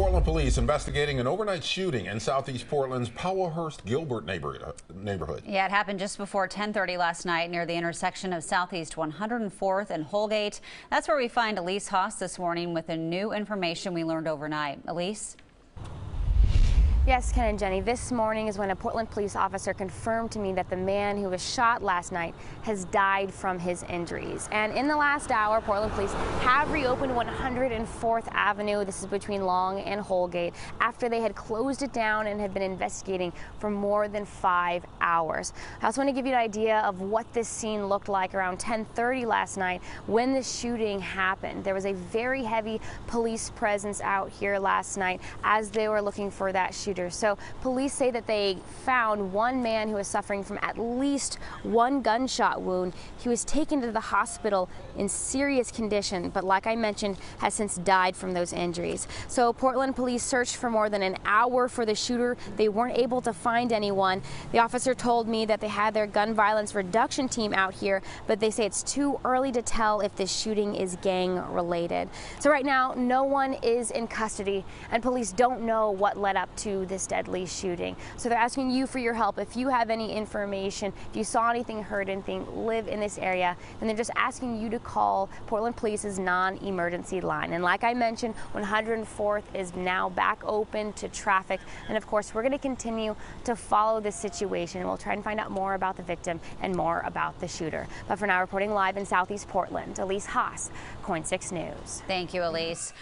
Portland police investigating an overnight shooting in southeast Portland's Powellhurst Gilbert neighborhood. Yeah, it happened just before 10:30 last night near the intersection of Southeast 104th and Holgate. That's where we find Elise Haas this morning with the new information we learned overnight. Elise? Yes, Ken and Jenny, this morning is when a Portland police officer confirmed to me that the man who was shot last night has died from his injuries. And in the last hour, Portland police have reopened 104th Avenue. This is between Long and Holgate after they had closed it down and had been investigating for more than five hours. I also want to give you an idea of what this scene looked like around 1030 last night when the shooting happened. There was a very heavy police presence out here last night as they were looking for that shooter so police say that they found one man who was suffering from at least one gunshot wound. He was taken to the hospital in serious condition, but like I mentioned, has since died from those injuries. So Portland police searched for more than an hour for the shooter. They weren't able to find anyone. The officer told me that they had their gun violence reduction team out here, but they say it's too early to tell if this shooting is gang related. So right now, no one is in custody, and police don't know what led up to this deadly shooting. So they're asking you for your help. If you have any information, if you saw anything, heard anything, live in this area, then they're just asking you to call Portland Police's non-emergency line. And like I mentioned, 104th is now back open to traffic. And of course, we're going to continue to follow this situation. We'll try and find out more about the victim and more about the shooter. But for now, reporting live in Southeast Portland, Elise Haas, KOIN 6 News. Thank you, Elise.